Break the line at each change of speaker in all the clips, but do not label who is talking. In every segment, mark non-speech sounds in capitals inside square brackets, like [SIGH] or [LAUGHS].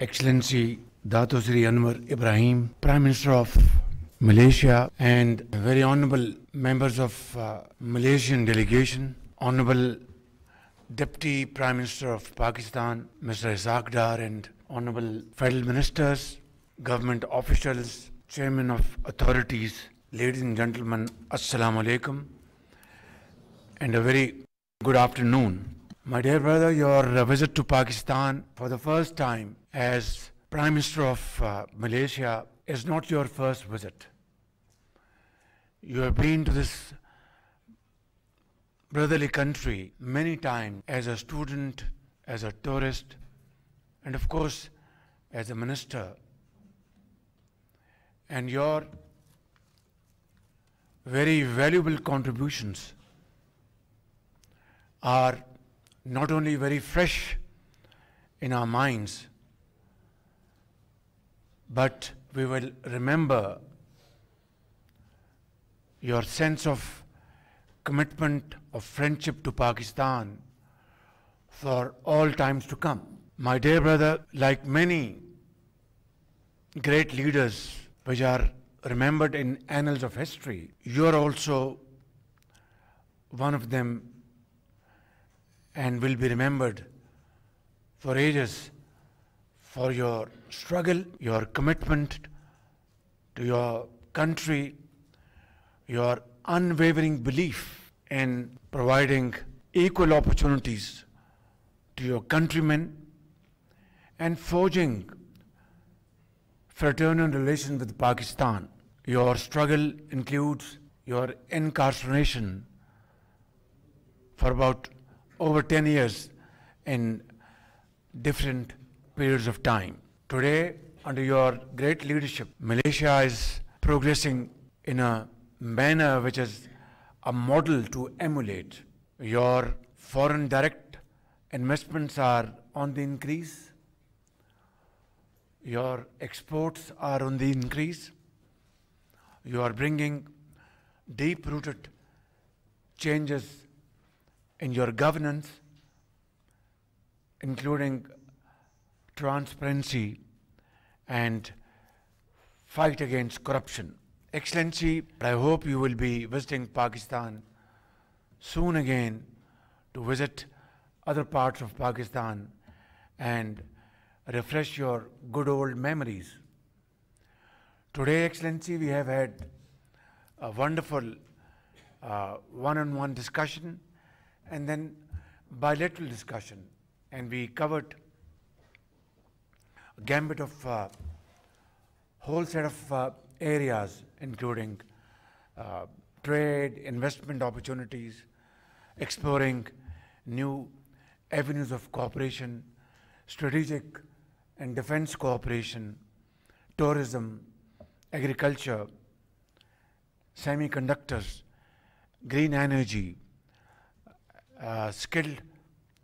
Excellency Dato Sri Anwar Ibrahim, Prime Minister of Malaysia, and very honorable members of uh, Malaysian delegation, honorable Deputy Prime Minister of Pakistan, Mr. Ishaq Dar, and honorable federal ministers, government officials, chairman of authorities, ladies and gentlemen, Assalamu alaikum, and a very good afternoon. My dear brother, your visit to Pakistan for the first time as Prime Minister of uh, Malaysia is not your first visit. You have been to this brotherly country many times as a student, as a tourist, and of course as a minister. And your very valuable contributions are not only very fresh in our minds, but we will remember your sense of commitment of friendship to Pakistan for all times to come. My dear brother, like many great leaders which are remembered in annals of history, you are also one of them and will be remembered for ages for your struggle, your commitment to your country, your unwavering belief in providing equal opportunities to your countrymen and forging fraternal relations with Pakistan. Your struggle includes your incarceration for about over 10 years in different periods of time. Today, under your great leadership, Malaysia is progressing in a manner which is a model to emulate. Your foreign direct investments are on the increase. Your exports are on the increase. You are bringing deep rooted changes in your governance, including transparency and fight against corruption. Excellency, I hope you will be visiting Pakistan soon again to visit other parts of Pakistan and refresh your good old memories. Today, Excellency, we have had a wonderful one on one discussion and then bilateral discussion, and we covered a gambit of uh, whole set of uh, areas, including uh, trade, investment opportunities, exploring new avenues of cooperation, strategic and defense cooperation, tourism, agriculture, semiconductors, green energy, uh, skilled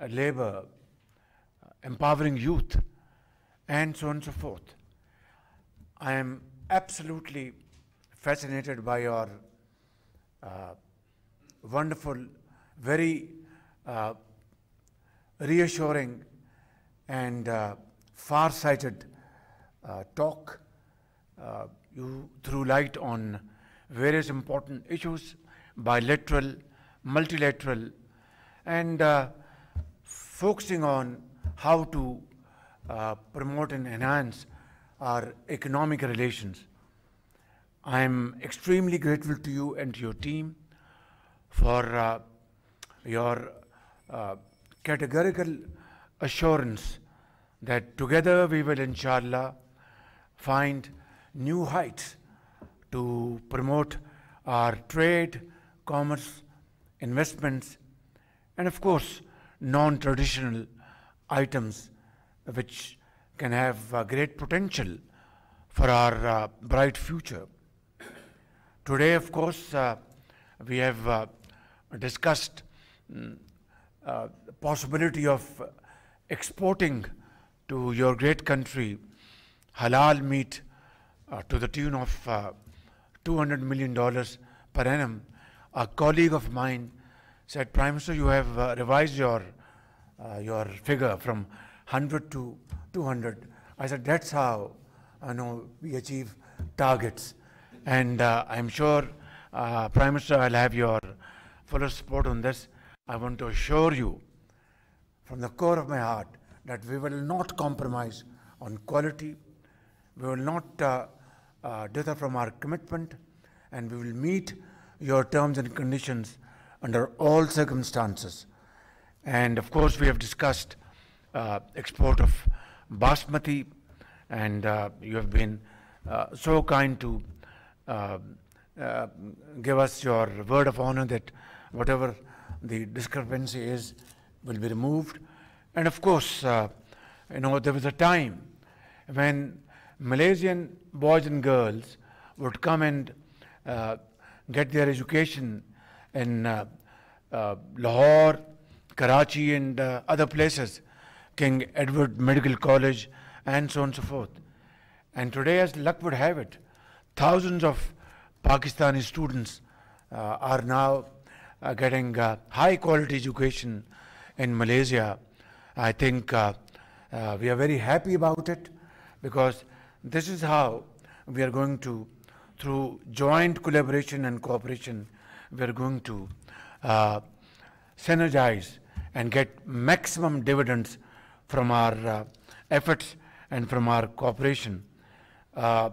uh, labor, uh, empowering youth, and so on and so forth. I am absolutely fascinated by your uh, wonderful, very uh, reassuring, and uh, far sighted talk. you threw light on various important issues, bilateral, multilateral, and uh, focusing on how to uh, promote and enhance our economic relations. I am extremely grateful to you and to your team for uh, your uh, categorical assurance that together we will, inshallah, find new heights to promote our trade, commerce, investments, and of course, non-traditional items which can have uh, great potential for our uh, bright future. Today, of course, uh, we have uh, discussed mm, uh, possibility of exporting to your great country halal meat uh, to the tune of $200 million per annum. A colleague of mine said, Prime Minister, you have revised your, your figure from 100 to 200. I said, that's how I know we achieve targets. And uh, I'm sure, uh, Prime Minister, I'll have your full support on this. I want to assure you from the core of my heart that we will not compromise on quality. We will not uh, uh, dither from our commitment and we will meet your terms and conditions under all circumstances. And of course, we have discussed uh, export of basmati, and uh, you have been uh, so kind to uh, uh, give us your word of honor that whatever the discrepancy is will be removed. And of course, uh, you know, there was a time when Malaysian boys and girls would come and get their education in uh, uh, Lahore, Karachi, and uh, other places, King Edward Medical College, and so on and so forth. And today, as luck would have it, thousands of Pakistani students uh, are now uh, getting uh, high quality education in Malaysia. I think we are very happy about it because this is how we are going to, through joint collaboration and cooperation, we are going to uh, synergize and get maximum dividends from our uh, efforts and from our cooperation. Uh,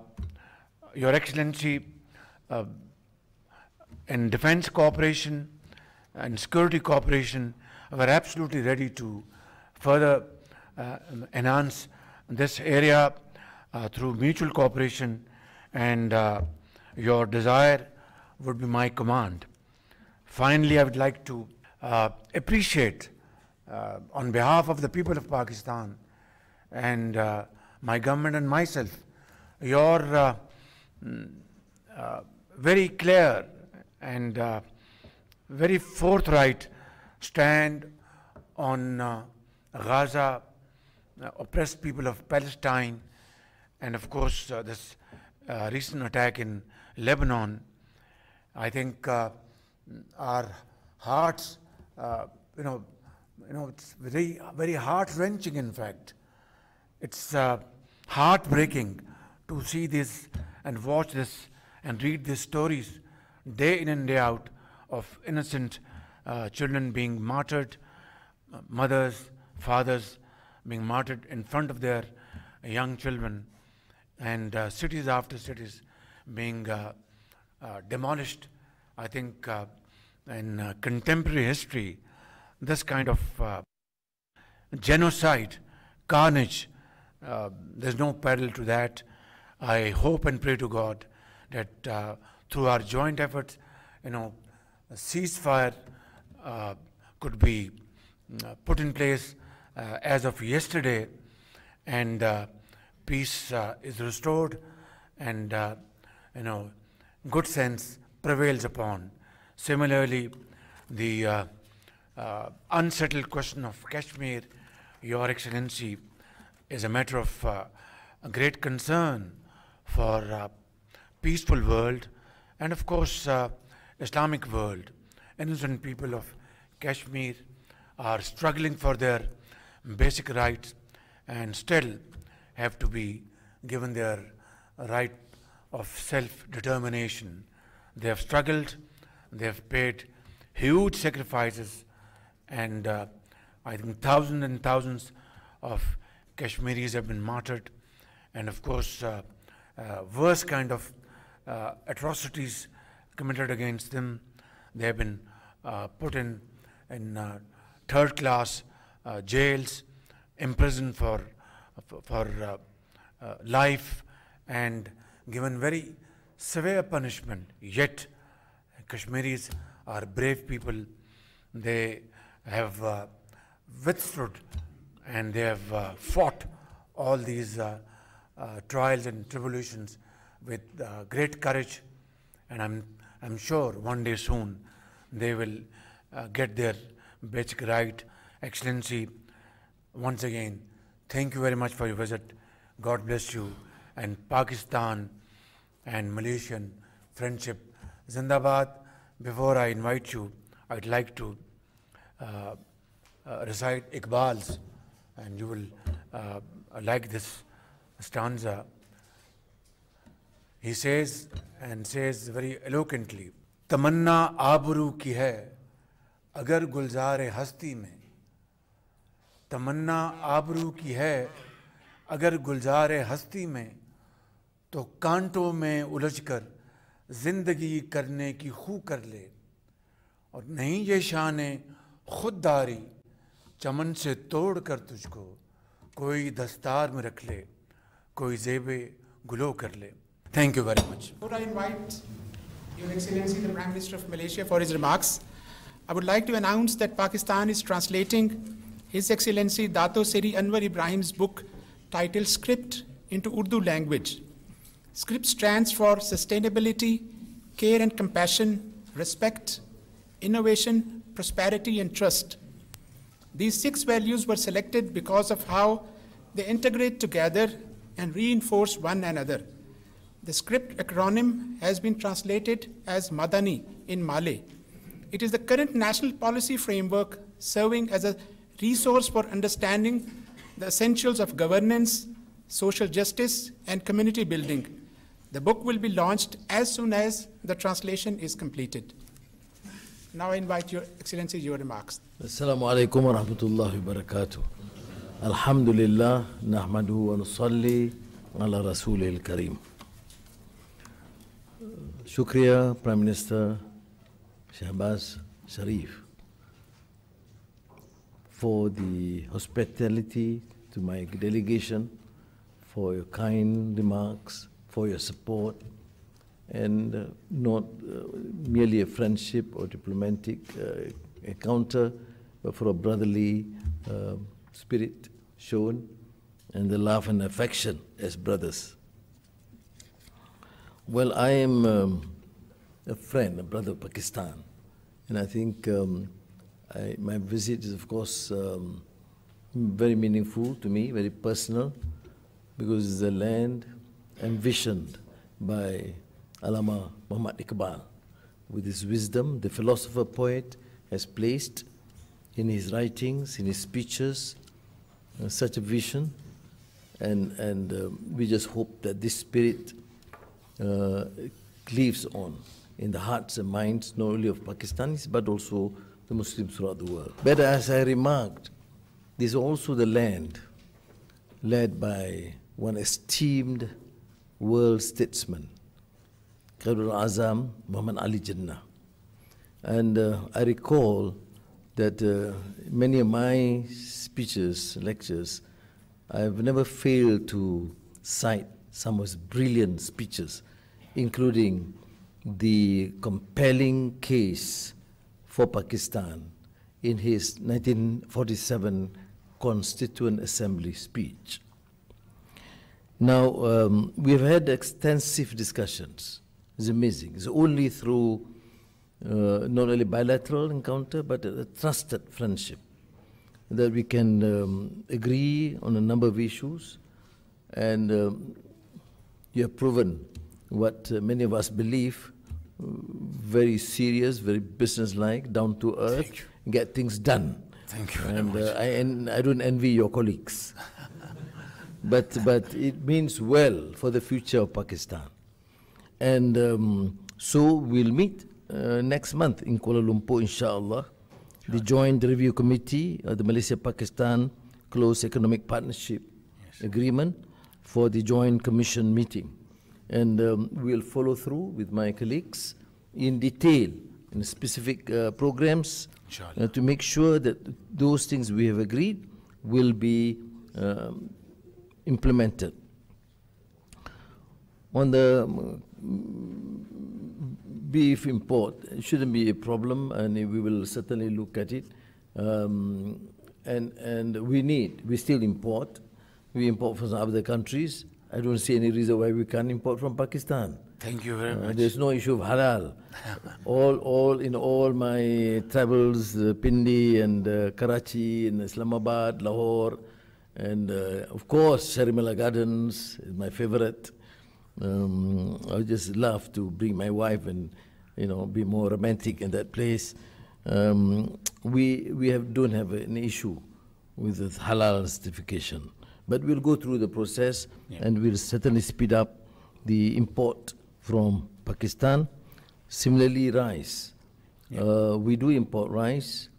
Your Excellency, uh, in defense cooperation and security cooperation, we're absolutely ready to further uh, enhance this area uh, through mutual cooperation and your desire would be my command. Finally, I would like to uh, appreciate uh, on behalf of the people of Pakistan and uh, my government and myself your uh, mm, uh, very clear and uh, very forthright stand on Gaza, oppressed people of Palestine, and of course this recent attack in Lebanon. I think our hearts, uh, you know, you know, it's very, very heart-wrenching, in fact. It's uh, heartbreaking to see this and watch this and read these stories day in and day out of innocent uh, children being martyred, uh, mothers, fathers being martyred in front of their young children, and uh, cities after cities being uh, demolished I think uh, in uh, contemporary history, this kind of uh, genocide, carnage, uh, there's no parallel to that. I hope and pray to God that uh, through our joint efforts, you know, a ceasefire uh, could be put in place as of yesterday, and peace is restored, and you know, good sense prevails upon. Similarly, the uh, uh, unsettled question of Kashmir, Your Excellency, is a matter of uh, great concern for uh, peaceful world and of course uh, Islamic world. Innocent people of Kashmir are struggling for their basic rights and still have to be given their right of self-determination they have struggled, they have paid huge sacrifices, and uh, I think thousands and thousands of Kashmiris have been martyred, and of course, uh, uh, worse kind of uh, atrocities committed against them. They have been uh, put in, in uh, third class jails, imprisoned for, for life, and given very severe punishment. Yet, Kashmiris are brave people. They have uh, withstood and they have uh, fought all these uh, uh trials and tribulations with uh, great courage. And I'm, I'm sure one day soon they will uh, get their basic right. Excellency, once again, thank you very much for your visit. God bless you. And Pakistan and Malaysian friendship. Zindabad, before I invite you, I'd like to uh, uh, recite Iqbal's, and you will uh, like this stanza, he says and says very eloquently, तमन्ना आबरू की है अगर गुलजार हस्ती में तमन्ना आबरू की है अगर गुलजार हस्ती में तो कांटों में उलझकर ज़िंदगी करने की खू कर ले और नहीं ये शान खुददारी चमन से तोड़ कर तुझको कोई दस्तार में रख ले कोई जेबे गुलो कर ले thank you very much
I would like to announce that Pakistan is translating His Excellency Dato Seri Anwar Ibrahim's book titled Script into Urdu language. Script stands for sustainability, care and compassion, respect, innovation, prosperity, and trust. These six values were selected because of how they integrate together and reinforce one another. The script acronym has been translated as Madani in Malay. It is the current national policy framework serving as a resource for understanding the essentials of governance, social justice, and community building. The book will be launched as soon as the translation is completed. Now I invite Your Excellency your remarks.
Assalamu alaikum wa rahmatullahi wa barakatuh. Alhamdulillah, nahmaduhu wa nusalli ala rasulil kareem. Shukriya, Prime Minister Shehbaz Sharif, for the hospitality to my delegation, for your kind remarks, for your support, and uh, not uh, merely a friendship or diplomatic uh, encounter, but for a brotherly uh, spirit shown and the love and affection as brothers. Well, I am um, a friend, a brother of Pakistan, and I think um, I, my visit is, of course, um, very meaningful to me, very personal, because it's a land envisioned by Allama Muhammad Iqbal. With his wisdom, the philosopher poet has placed in his writings, in his speeches, uh, such a vision. And, and uh, we just hope that this spirit uh, lives on in the hearts and minds not only of Pakistanis but also the Muslims throughout the world. But as I remarked, this is also the land led by one esteemed world statesman, Quaid-e-Azam Muhammad Ali Jinnah. And uh, I recall that uh, many of my speeches, lectures, I've never failed to cite some of his brilliant speeches, including the compelling case for Pakistan in his 1947 Constituent Assembly speech. Now, um, we've had extensive discussions. It's amazing. It's only through uh, not only bilateral encounter, but a trusted friendship that we can um, agree on a number of issues. And um, you have proven what uh, many of us believe very serious, very businesslike, down to earth, get things done.
Thank you
and, uh, I, and I don't envy your colleagues. [LAUGHS] but, but it means well for the future of Pakistan. And um, so we'll meet uh, next month in Kuala Lumpur, inshallah. The Joint Review Committee of the Malaysia-Pakistan Close Economic Partnership yes. Agreement for the Joint Commission meeting. And um, we'll follow through with my colleagues in detail in specific uh, programs uh, to make sure that those things we have agreed will be um, implemented. On the um, beef import, it shouldn't be a problem, and we will certainly look at it. Um, and, and we need, we still import. We import from other countries. I don't see any reason why we can't import from Pakistan.
Thank you very uh, much.
There's no issue of halal. [LAUGHS] all, all in all my travels, uh, Pindi and uh, Karachi and Islamabad, Lahore, and uh, of course Shalimar Gardens is my favorite. Um, I just love to bring my wife and you know be more romantic in that place. Um, we we have, don't have an issue with the halal certification But we'll go through the process
Yeah.
and we'll certainly speed up the import from Pakistan. Similarly, rice. Uh, we do import rice,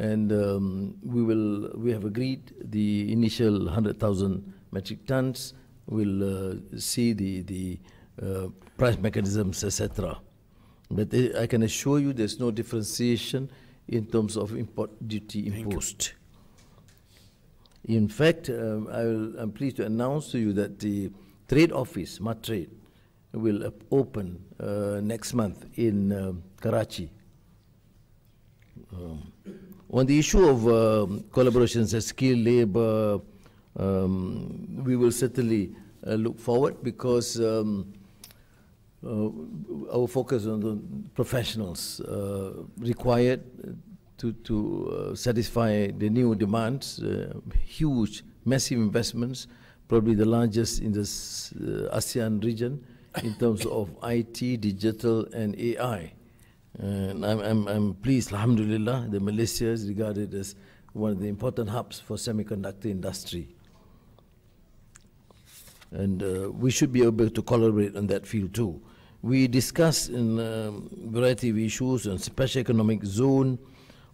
and um, we will. We have agreed the initial 100,000 metric tons. We'll uh, see the the uh, price mechanisms, etc. But uh, I can assure you, there's no differentiation in terms of import duty imposed. In fact, um, I will, I'm pleased to announce to you that the trade office, Matrade, will op- open uh, next month in um, Karachi. Um, on the issue of um, collaborations as skilled labor, um, we will certainly uh, look forward because um, uh, our focus on the professionals uh, required to, to uh, satisfy the new demands, uh, huge, massive investments, probably the largest in the uh, ASEAN region in terms of IT, digital, and AI. And I'm, I'm, I'm pleased, alhamdulillah, the Malaysia is regarded as one of the important hubs for semiconductor industry. And uh, we should be able to collaborate on that field too. We discuss in um, variety of issues on special economic zone,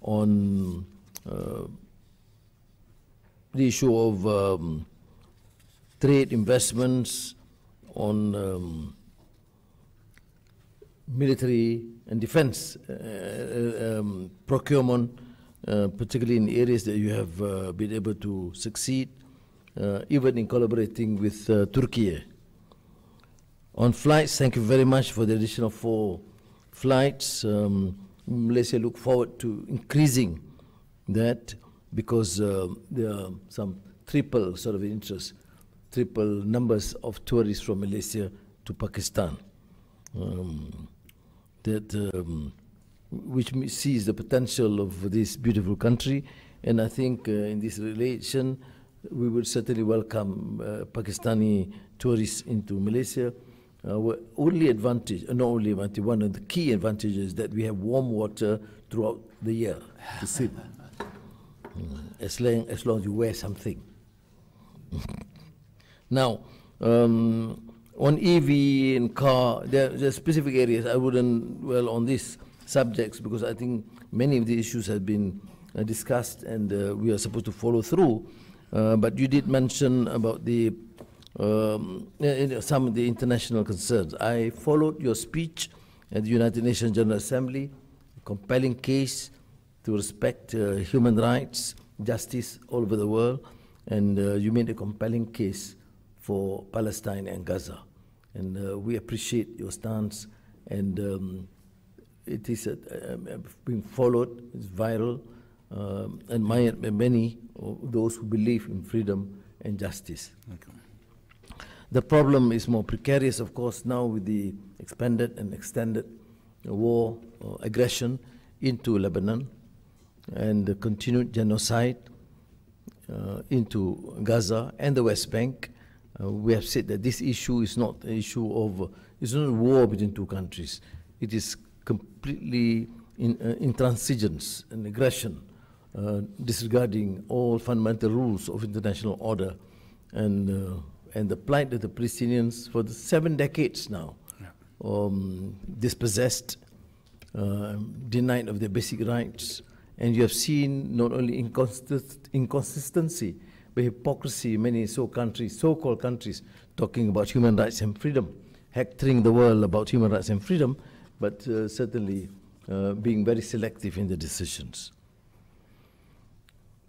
on uh, the issue of um, trade investments, on um, military and defense uh, uh, um, procurement, uh, particularly in areas that you have uh, been able to succeed, uh, even in collaborating with uh, Turkey. On flights, thank you very much for the additional four flights. Um, Malaysia look forward to increasing that because there are some triple sort of interest, triple numbers of tourists from Malaysia to Pakistan. Um, that um, which sees the potential of this beautiful country, and I think uh, in this relation, we would certainly welcome uh, Pakistani tourists into Malaysia. Our only advantage, uh, not only advantage, one of the key advantages is that we have warm water throughout the year to swim, Mm, as long as long as you wear something. [LAUGHS] Now, um, on EV and car, there, there are specific areas. I wouldn't dwell on these subjects because I think many of the issues have been uh, discussed and uh, we are supposed to follow through. Uh, but you did mention about the um, uh, uh, some of the international concerns. I followed your speech at the United Nations General Assembly, a compelling case to respect uh, human rights, justice all over the world, and you made a compelling case for Palestine and Gaza. And uh, we appreciate your stance, and um, it is uh, um, uh, being followed, it's viral, um, admired by many of those who believe in freedom and justice. The problem is more precarious, of course, now with the expanded and extended war or aggression into Lebanon and the continued genocide uh, into Gaza and the West Bank. Uh, we have said that this issue is not an issue of, uh, it's not a war between two countries. It is completely in, uh, intransigence and aggression, uh, disregarding all fundamental rules of international order and, uh, and the plight of the Palestinians for the seven decades now, um, dispossessed, uh, denied of their basic rights. And you have seen not only inconsist- inconsistency, but hypocrisy many so countries, so-called countries, talking about human rights and freedom, hectoring the world about human rights and freedom, but uh, certainly uh, being very selective in the decisions.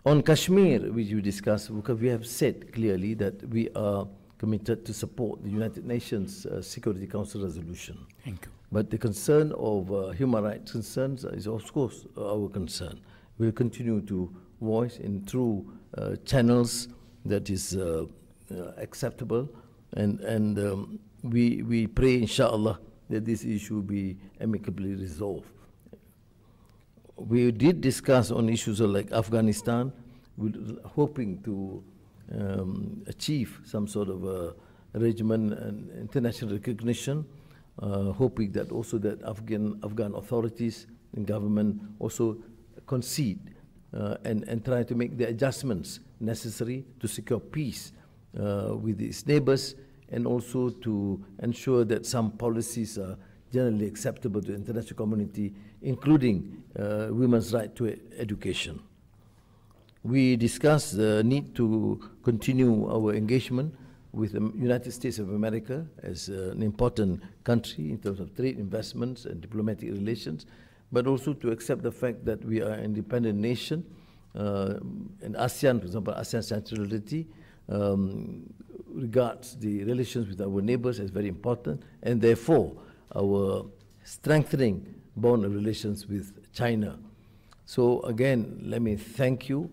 On Kashmir, which you discussed, we have said clearly that we are committed to support the United Nations uh, Security Council resolution.
Thank you.
But the concern of uh, human rights concerns is, of course, our concern. We'll continue to voice in through channels that is uh, uh, acceptable, and and um, we we pray, inshallah, that this issue be amicably resolved. We did discuss on issues like Afghanistan, hoping to um, achieve some sort of a regimen and international recognition, uh, hoping that also that Afghan Afghan authorities and government also concede uh, and and try to make the adjustments necessary to secure peace uh, with its neighbors and also to ensure that some policies are generally acceptable to the international community, including uh, women's right to education. We discussed the need to continue our engagement with the United States of America as an important country in terms of trade, investments, and diplomatic relations, but also to accept the fact that we are an independent nation. Uh, and ASEAN, for example, ASEAN centrality um, regards the relations with our neighbors as very important, and therefore our strengthening bond of relations with China. So again, let me thank you.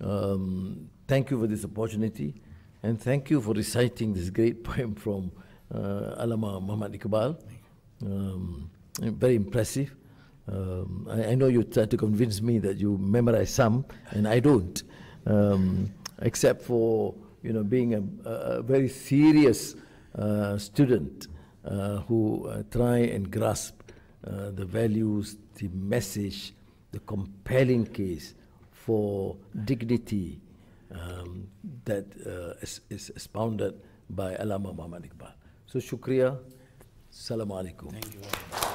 Um, thank you for this opportunity, and thank you for reciting this great [LAUGHS] poem from uh, Allama Muhammad Iqbal. Um, very impressive. Um, I, I know you try to convince me that you memorize some, and I don't, um, except for you know being a, a very serious uh, student uh, who uh, try and grasp uh, the values, the message, the compelling case for dignity um, that uh, is, is expounded by Allama Muhammad Iqbal. So, shukriya. Assalamu alaikum.